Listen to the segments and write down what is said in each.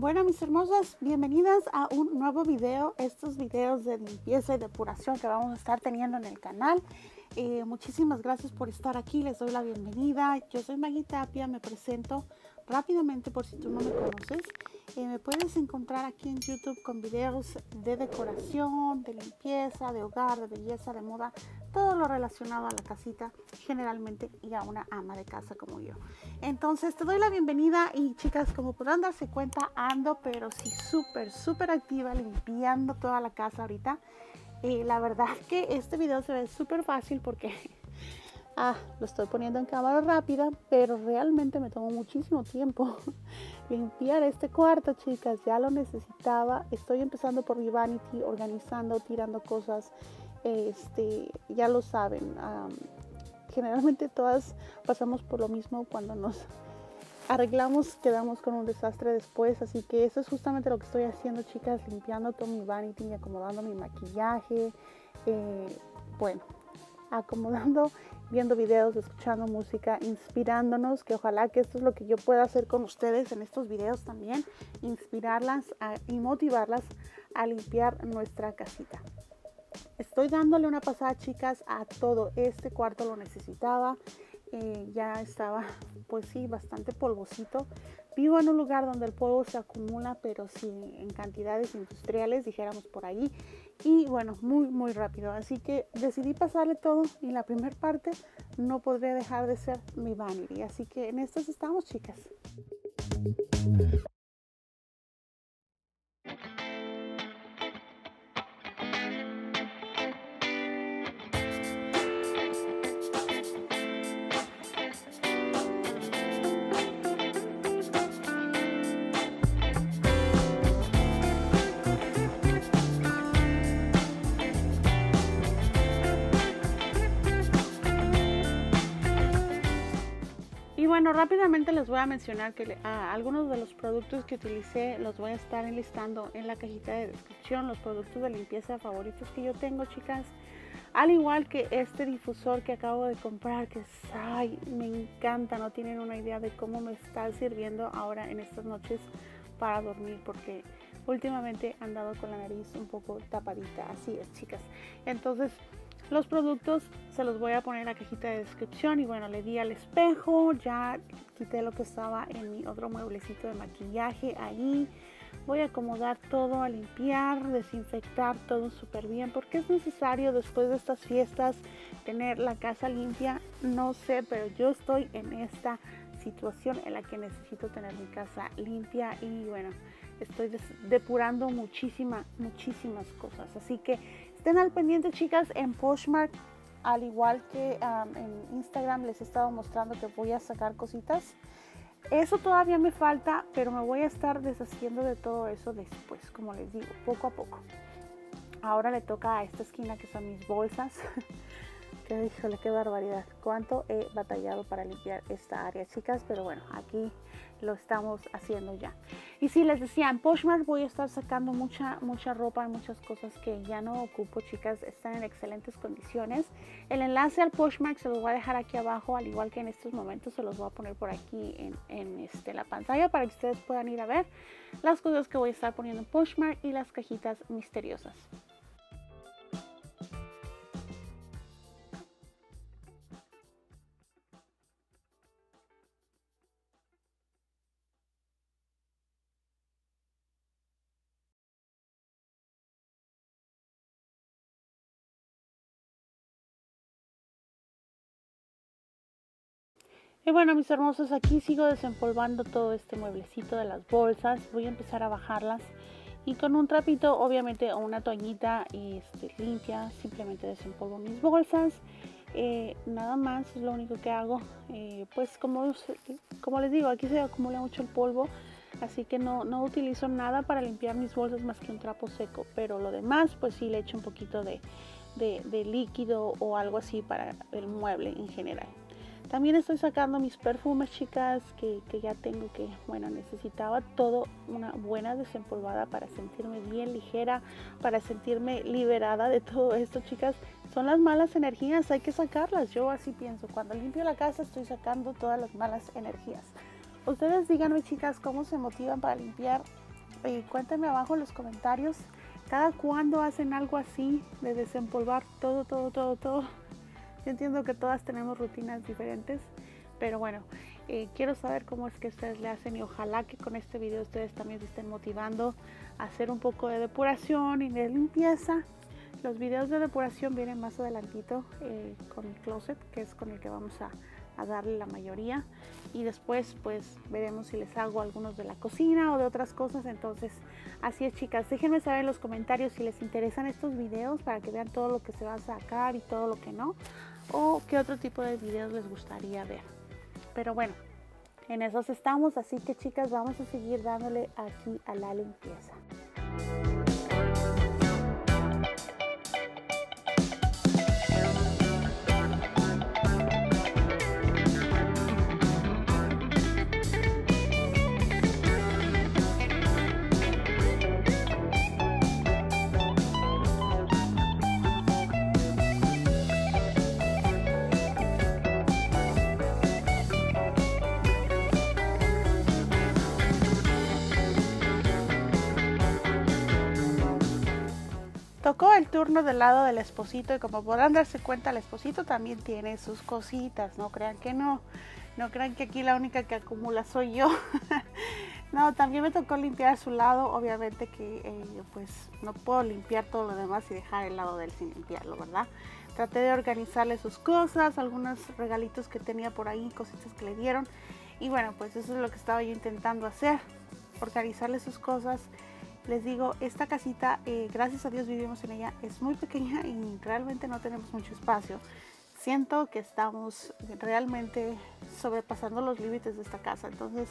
Bueno, mis hermosas, bienvenidas a un nuevo video. Estos videos de limpieza y depuración que vamos a estar teniendo en el canal. Eh, muchísimas gracias por estar aquí. Les doy la bienvenida. Yo soy Maggie Tapia. Me presento rápidamente por si tú no me conoces. Eh, me puedes encontrar aquí en YouTube con videos de decoración, de limpieza, de hogar, de belleza, de moda, todo lo relacionado a la casita generalmente y a una ama de casa como yo. Entonces te doy la bienvenida y chicas, como podrán darse cuenta, ando pero sí súper, súper activa limpiando toda la casa ahorita. Y la verdad que este video se ve súper fácil porque ah, lo estoy poniendo en cámara rápida, pero realmente me tomó muchísimo tiempo limpiar este cuarto, chicas. Ya lo necesitaba. Estoy empezando por mi vanity, organizando, tirando cosas. Este, ya lo saben. generalmente todas pasamos por lo mismo cuando nos arreglamos, quedamos con un desastre después. Así que eso es justamente lo que estoy haciendo, chicas, limpiando todo mi vanity, y acomodando mi maquillaje. Eh, bueno, acomodando, viendo videos, escuchando música, inspirándonos, que ojalá que esto es lo que yo pueda hacer con ustedes en estos videos también, inspirarlas y motivarlas a limpiar nuestra casita. Estoy dándole una pasada, chicas, a todo. Este cuarto lo necesitaba. Eh, ya estaba, pues sí, bastante polvosito. Vivo en un lugar donde el polvo se acumula, pero sí en cantidades industriales, dijéramos por ahí. Y bueno, muy, muy rápido. Así que decidí pasarle todo y la primera parte no podría dejar de ser mi vanity. Así que en estas estamos, chicas. Bueno, rápidamente les voy a mencionar que algunos de los productos que utilicé los voy a estar enlistando en la cajita de descripción, los productos de limpieza favoritos que yo tengo, chicas. Al igual que este difusor que acabo de comprar, que ay, me encanta, no tienen una idea de cómo me está sirviendo ahora en estas noches para dormir, porque últimamente he andado con la nariz un poco tapadita, así es, chicas. Entonces, los productos se los voy a poner en la cajita de descripción y bueno, le di al espejo, ya quité lo que estaba en mi otro mueblecito de maquillaje ahí. Voy a acomodar todo, a limpiar, desinfectar todo súper bien porque es necesario después de estas fiestas tener la casa limpia. No sé, pero yo estoy en esta situación en la que necesito tener mi casa limpia y bueno, estoy depurando muchísimas, muchísimas cosas. Así que Estén al pendiente, chicas, en Poshmark, al igual que en Instagram les he estado mostrando que voy a sacar cositas. Eso todavía me falta, pero me voy a estar deshaciendo de todo eso después, como les digo, poco a poco. Ahora le toca a esta esquina que son mis bolsas. que híjole, qué barbaridad. Cuánto he batallado para limpiar esta área, chicas, pero bueno, aquí lo estamos haciendo ya. Y si les decía, en Poshmark voy a estar sacando mucha, mucha ropa, muchas cosas que ya no ocupo, chicas, están en excelentes condiciones. El enlace al Poshmark se los voy a dejar aquí abajo, al igual que en estos momentos se los voy a poner por aquí en, en este, la pantalla para que ustedes puedan ir a ver las cosas que voy a estar poniendo en Poshmark y las cajitas misteriosas. Y bueno, mis hermosos, aquí sigo desempolvando todo este mueblecito de las bolsas. Voy a empezar a bajarlas. Y con un trapito, obviamente, o una toallita este, limpia, simplemente desempolvo mis bolsas. Eh, nada más, es lo único que hago. Eh, pues como, como les digo, aquí se acumula mucho el polvo. Así que no, no utilizo nada para limpiar mis bolsas más que un trapo seco. Pero lo demás, pues sí le echo un poquito de, de líquido o algo así para el mueble en general. También estoy sacando mis perfumes, chicas, que, ya tengo que, bueno, necesitaba todo una buena desempolvada para sentirme bien ligera, para sentirme liberada de todo esto, chicas. Son las malas energías, hay que sacarlas. Yo así pienso. Cuando limpio la casa estoy sacando todas las malas energías. Ustedes díganme, chicas, cómo se motivan para limpiar eh, cuéntenme abajo en los comentarios cada cuándo hacen algo así de desempolvar todo, todo, todo, todo. Yo entiendo que todas tenemos rutinas diferentes, pero bueno, eh, quiero saber cómo es que ustedes le hacen y ojalá que con este video ustedes también se estén motivando a hacer un poco de depuración y de limpieza. Los videos de depuración vienen más adelantito eh, con el closet, que es con el que vamos a, a darle la mayoría. Y después pues veremos si les hago algunos de la cocina o de otras cosas. Entonces así es chicas. Déjenme saber en los comentarios si les interesan estos videos para que vean todo lo que se va a sacar y todo lo que no o qué otro tipo de videos les gustaría ver. Pero bueno en esos estamos así que chicas vamos a seguir dándole aquí a la limpieza Tocó el turno del lado del esposito y como podrán darse cuenta el esposito también tiene sus cositas, no crean que no, no crean que aquí la única que acumula soy yo. no, también me tocó limpiar su lado, obviamente que eh, pues no puedo limpiar todo lo demás y dejar el lado de él sin limpiarlo, ¿verdad? Traté de organizarle sus cosas, algunos regalitos que tenía por ahí, cositas que le dieron y bueno, pues eso es lo que estaba yo intentando hacer, organizarle sus cosas les digo, esta casita, eh, gracias a Dios vivimos en ella, es muy pequeña y realmente no tenemos mucho espacio. Siento que estamos realmente sobrepasando los límites de esta casa. Entonces,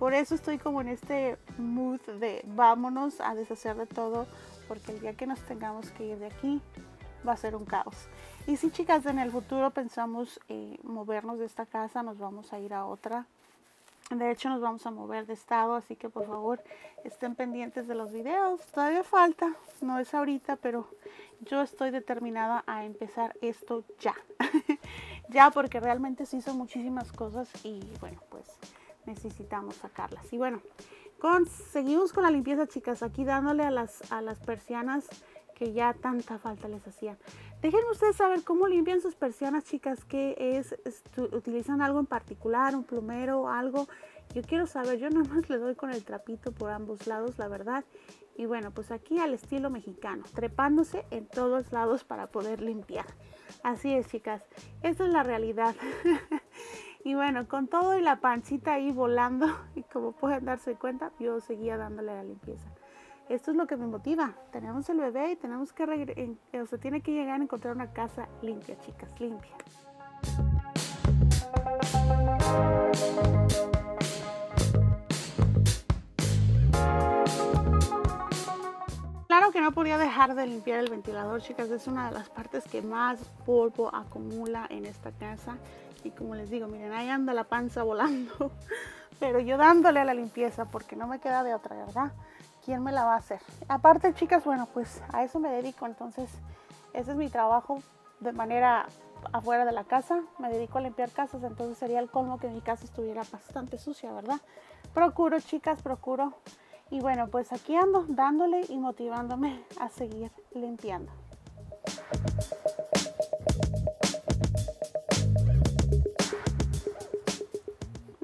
por eso estoy como en este mood de vámonos a deshacer de todo, porque el día que nos tengamos que ir de aquí va a ser un caos. Y si chicas, en el futuro pensamos eh, movernos de esta casa, nos vamos a ir a otra de hecho nos vamos a mover de estado, así que por favor estén pendientes de los videos. Todavía falta, no es ahorita, pero yo estoy determinada a empezar esto ya. ya porque realmente se hizo muchísimas cosas y bueno, pues necesitamos sacarlas. Y bueno, con, seguimos con la limpieza chicas, aquí dándole a las, a las persianas que ya tanta falta les hacía. Déjenme ustedes saber cómo limpian sus persianas, chicas, que es, utilizan algo en particular, un plumero algo. Yo quiero saber, yo nada más le doy con el trapito por ambos lados, la verdad. Y bueno, pues aquí al estilo mexicano, trepándose en todos lados para poder limpiar. Así es, chicas, esa es la realidad. y bueno, con todo y la pancita ahí volando, y como pueden darse cuenta, yo seguía dándole la limpieza. Esto es lo que me motiva. Tenemos el bebé y tenemos que, o sea, tiene que llegar a encontrar una casa limpia, chicas, limpia. Claro que no podía dejar de limpiar el ventilador, chicas. Es una de las partes que más polvo acumula en esta casa. Y como les digo, miren, ahí anda la panza volando. Pero yo dándole a la limpieza porque no me queda de otra, ¿verdad? ¿Quién me la va a hacer? Aparte, chicas, bueno, pues a eso me dedico, entonces ese es mi trabajo de manera afuera de la casa, me dedico a limpiar casas, entonces sería el colmo que mi casa estuviera bastante sucia, ¿verdad? Procuro, chicas, procuro. Y bueno, pues aquí ando dándole y motivándome a seguir limpiando.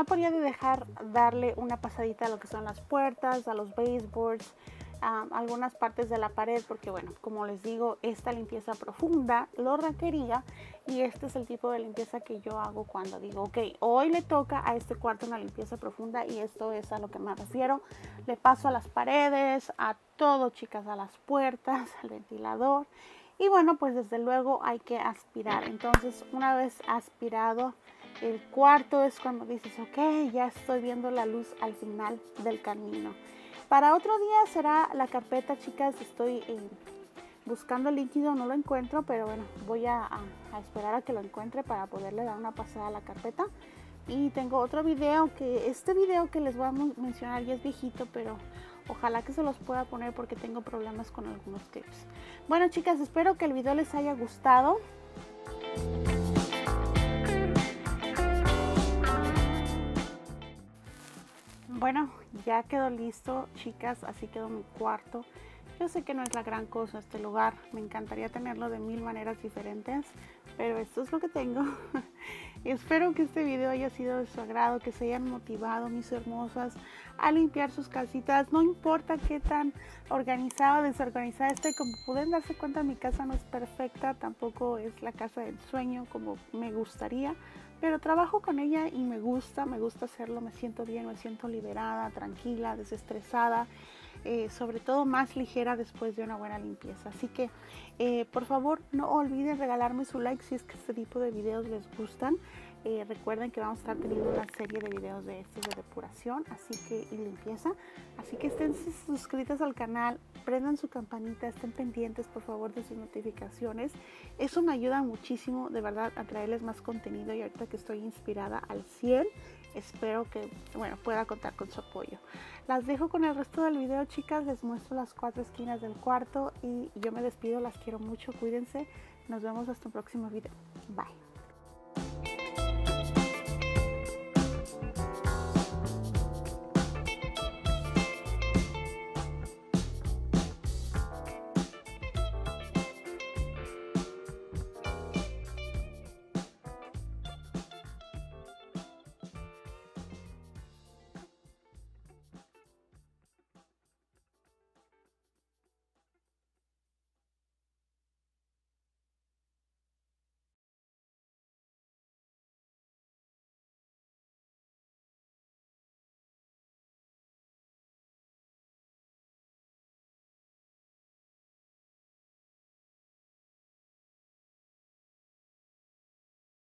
No podía dejar darle una pasadita a lo que son las puertas, a los baseboards, a algunas partes de la pared, porque bueno, como les digo, esta limpieza profunda lo requería y este es el tipo de limpieza que yo hago cuando digo, ok, hoy le toca a este cuarto una limpieza profunda y esto es a lo que me refiero. Le paso a las paredes, a todo, chicas, a las puertas, al ventilador. Y bueno, pues desde luego hay que aspirar. Entonces, una vez aspirado, el cuarto es cuando dices, ok, ya estoy viendo la luz al final del camino. Para otro día será la carpeta, chicas. Estoy eh, buscando el líquido, no lo encuentro, pero bueno, voy a, esperar a que lo encuentre para poderle dar una pasada a la carpeta. Y tengo otro video que, este video que les voy a mencionar ya es viejito, pero ojalá que se los pueda poner porque tengo problemas con algunos tips. Bueno, chicas, espero que el video les haya gustado. Bueno, ya quedó listo, chicas, así quedó mi cuarto. Yo sé que no es la gran cosa este lugar, me encantaría tenerlo de mil maneras diferentes, pero esto es lo que tengo. Espero que este video haya sido de su agrado, que se hayan motivado mis hermosas a limpiar sus casitas. No importa qué tan organizada o desorganizada esté, como pueden darse cuenta mi casa no es perfecta, tampoco es la casa del sueño como me gustaría, pero trabajo con ella y me gusta, me gusta hacerlo, me siento bien, me siento liberada, tranquila, desestresada. Eh, sobre todo más ligera después de una buena limpieza. Así que eh, por favor no olviden regalarme su like si es que este tipo de videos les gustan. Eh, recuerden que vamos a estar teniendo una serie de videos de estos de depuración así que, y limpieza. Así que estén suscritas al canal, prendan su campanita, estén pendientes por favor de sus notificaciones. Eso me ayuda muchísimo de verdad a traerles más contenido y ahorita que estoy inspirada al 100 espero que bueno pueda contar con su apoyo. Las dejo con el resto del video chicas, les muestro las cuatro esquinas del cuarto y yo me despido, las quiero mucho, cuídense, nos vemos hasta el próximo video. Bye.